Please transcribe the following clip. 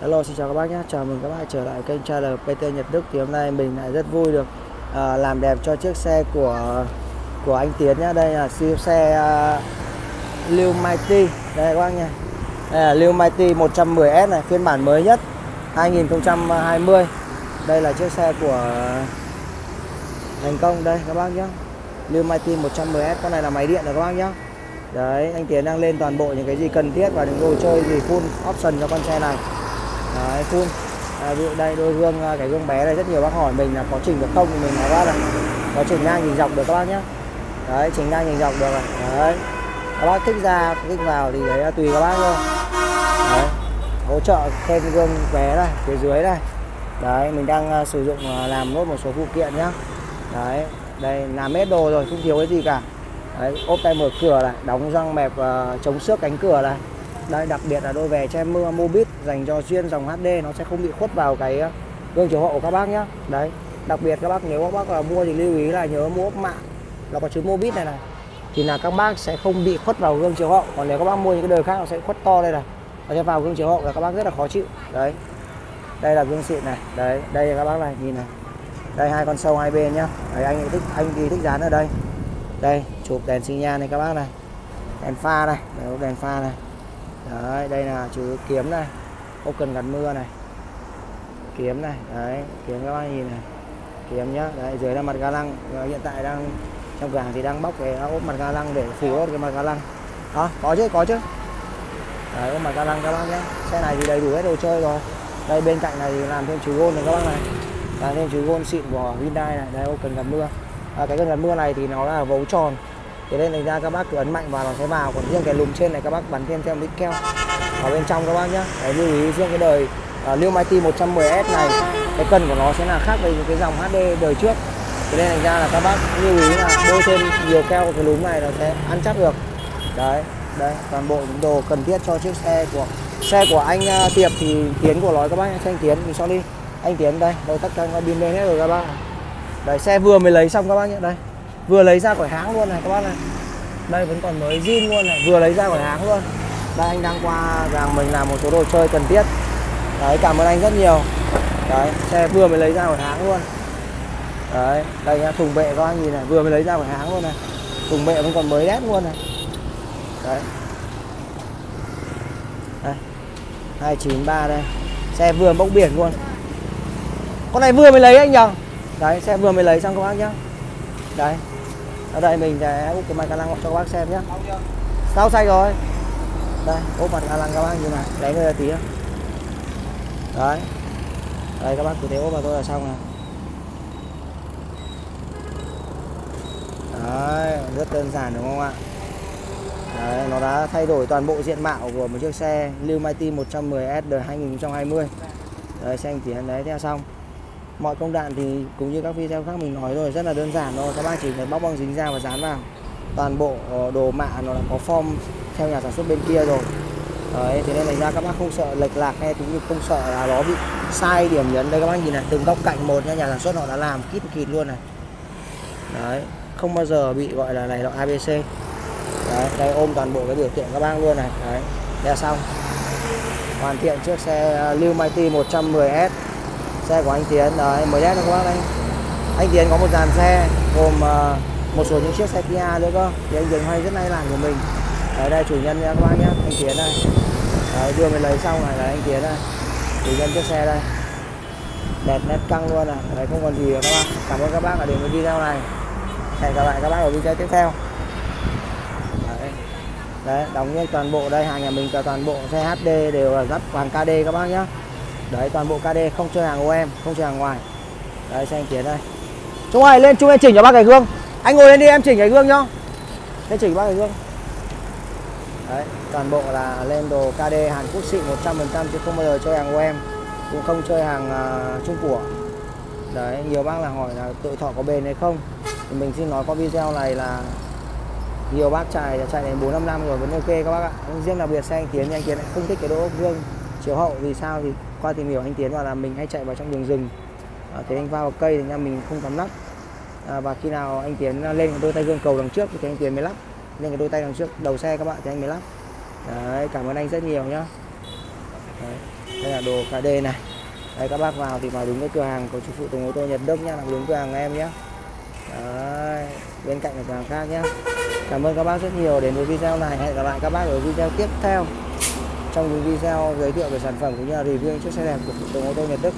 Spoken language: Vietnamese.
Hello xin chào các bác nhé. Chào mừng các bạn trở lại kênh channel PT Nhật Đức. Thì hôm nay mình lại rất vui được à, làm đẹp cho chiếc xe của của anh Tiến nhé. Đây là siêu xe uh, Lưu Mighty Đây các bác nha Đây là Lưu Mighty 110S này phiên bản mới nhất 2020 Đây là chiếc xe của thành công đây các bác nhé. Lưu Mighty 110S con này là máy điện rồi các bác nhé. Đấy anh Tiến đang lên toàn bộ những cái gì cần thiết và những đồ chơi gì full option cho con xe này. Đấy, full. À, ví dụ đây đôi gương à, cái gương bé này rất nhiều bác hỏi mình là có chỉnh được không? Thì mình nói bác là có chỉnh ngang nhìn dọc được các bác nhé đấy chỉnh ngang nhìn dọc được rồi đấy. Các bác thích ra thích vào thì đấy là tùy các bác thôi. Đấy. Hỗ trợ thêm gương bé này phía dưới này. Đấy mình đang uh, sử dụng uh, làm nốt một số phụ kiện nhá. Đấy đây làm hết đồ rồi không thiếu cái gì cả. Đấy ốp tay mở cửa này đóng răng mẹp uh, chống xước cánh cửa này. Đây đặc biệt là đôi về che mưa Mobit dành cho chuyên dòng HD nó sẽ không bị khuất vào cái ờ, gương chiếu hậu của các bác nhé đấy đặc biệt các bác nếu các bác là mua thì lưu ý là nhớ mua ốp mạ nó có chữ Mobit này này. Thì là các bác sẽ không bị khuất vào gương chiếu hậu. Còn nếu các bác mua những cái đời khác nó sẽ khuất to đây này. Nó sẽ vào gương chiếu hậu là các bác rất là khó chịu. Đấy. Đây là gương xịn này. Đấy đây là các bác này nhìn này. Đây hai con sâu hai bên nhá. Đấy, anh thích anh thì thích dán ở đây. Đây chụp đèn xi nhan này các bác này. Đèn pha này. Đấy, đèn pha này. Đấy đây là chữ kiếm này ô cần gạt mưa này. Kiếm này đấy kiếm các bác nhìn này. Kiếm nhá đấy dưới là mặt ga lăng. Hiện tại đang trong cửa hàng thì đang bóc cái ốp mặt ga lăng để phủ ốp cái mặt ga lăng. Đó có chứ có chứ. Đấy ốp mặt ga lăng các bác nhé xe này thì đầy đủ hết đồ chơi rồi. Đây bên cạnh này thì làm thêm chú gôn này các bác này. Làm thêm chú gôn xịn của Hyundai này. Đây ô cần gạt mưa. À, cái cần gạt mưa này thì nó là vấu tròn thế nên thành ra các bác cứ ấn mạnh vào nó sẽ vào. Còn riêng cái lùm trên này các bác bắn thêm theo lít keo. Ở bên trong các bác nhé để lưu ý riêng cái đời uh, Lưu Mighty 110S này. Cái cần của nó sẽ là khác với những cái dòng HD đời trước. Thế nên thành ra là các bác lưu ý là bôi thêm nhiều keo cái lúm này nó sẽ ăn chắc được. Đấy đấy toàn bộ những đồ cần thiết cho chiếc xe của xe của anh uh, Tiệp thì Tiến của nói các bác xe anh Tiến mình cho đi anh Tiến đây đây tất cả các pin lên hết rồi các bác đấy xe vừa mới lấy xong các bác nhé đây vừa lấy ra khỏi hãng luôn này, các bác này. Đây, vẫn còn mới zin luôn này. Vừa lấy ra khỏi hãng luôn. Đây, anh đang qua rằng mình làm một số đồ chơi cần thiết. Đấy, cảm ơn anh rất nhiều. Đấy, xe vừa mới lấy ra khỏi hãng luôn. Đấy, đây nhá, thùng bệ các anh nhìn này. Vừa mới lấy ra khỏi hãng luôn này. Thùng bệ vẫn còn mới đét luôn này. Đấy. Đây. 293 đây. Xe vừa bốc biển luôn. Con này vừa mới lấy anh nhờ. Đấy, xe vừa mới lấy xong các bác nhá. Đấy ở đây mình sẽ úp cái mặt ca lăng cho các bác xem nhé. Sao xay rồi. Đây úp mặt ca lăng các bác như này lấy nơi tí đấy. Đây các bác cứ thế úp vào tôi là xong này đấy rất đơn giản đúng không ạ? Đấy, nó đã thay đổi toàn bộ diện mạo của một chiếc xe Lưu Mighty 110S đời 2020 đấy xe anh Tiến đấy theo xong mọi công đoạn thì cũng như các video khác mình nói rồi, rất là đơn giản thôi. Các bác chỉ phải bóc băng dính ra và dán vào. Toàn bộ ờ, đồ mạ nó đã có form theo nhà sản xuất bên kia rồi. Đấy, thế nên thành ra các bác không sợ lệch lạc hay cũng như không sợ là nó bị sai điểm nhấn. Đây các bác nhìn này, từng góc cạnh một nha, nhà sản xuất họ đã làm kít kịt luôn này. Đấy, không bao giờ bị gọi là này loại ABC đấy, đây ôm toàn bộ cái biểu tượng các bác luôn này. Đấy là xong. Hoàn thiện chiếc xe Lưu Mighty 110S xe của anh Tiến. Đấy mới đét các bác anh anh Tiến có một dàn xe gồm uh, một số những chiếc xe Kia nữa cơ. Thì anh Tiến hay rất hay làm của mình. Ở đây chủ nhân nha các bác nhé anh Tiến đây. Đấy, đưa mình lấy xong này là anh Tiến đây. Chủ nhân chiếc xe đây. Đẹp nét căng luôn này đấy không còn gì nữa các bác. Cảm ơn các bác đã đến với video này. Hẹn gặp lại các bác ở video tiếp theo. Đấy, đấy đóng như toàn bộ đây. Hàng nhà mình cả toàn bộ xe HD đều là dắt vàng KD các bác nhé đấy toàn bộ KD không chơi hàng OEM không chơi hàng ngoài. Đấy xe anh Tiến đây. Chúng mày lên chung em chỉnh cho bác cái gương. Anh ngồi lên đi em chỉnh cái gương nhá. Lên chỉnh bác cái gương. Đấy toàn bộ là lên đồ KD Hàn Quốc xịn 100% chứ không bao giờ chơi hàng OEM cũng không chơi hàng uh, Trung của. Đấy nhiều bác là hỏi là tự thọ có bền hay không? Thì mình xin nói qua video này là nhiều bác chạy chạy đến 4 5 năm rồi vẫn ok các bác ạ. Riêng đặc biệt xe anh Tiến anh Tiến lại không thích cái đỗ gương chiếu hậu vì sao? Thì qua tìm hiểu anh tiến bảo là mình hay chạy vào trong đường rừng. Ờ, à, thế anh va vào cây thì nha mình không cắm nắp à, và khi nào anh tiến ờ, lên cái đôi tay gương cầu đằng trước thì anh tiến mới lắp lên cái đôi tay đằng trước đầu xe các bạn thì anh mới lắp đấy, cảm ơn anh rất nhiều nhá. Đấy, đây là đồ cả đề này. Đấy các bác vào thì vào đúng cái cửa hàng của chú phụ tùng ô tô nhật đức nhá là đúng cửa hàng em nhé đấy, bên cạnh là cửa hàng khác nhá. Cảm ơn các bác rất nhiều đến với video này. Hẹn gặp lại các bác ở video tiếp theo trong những video giới thiệu về sản phẩm cũng như là review chiếc xe đẹp của thị trường ô tô Nhật Đức.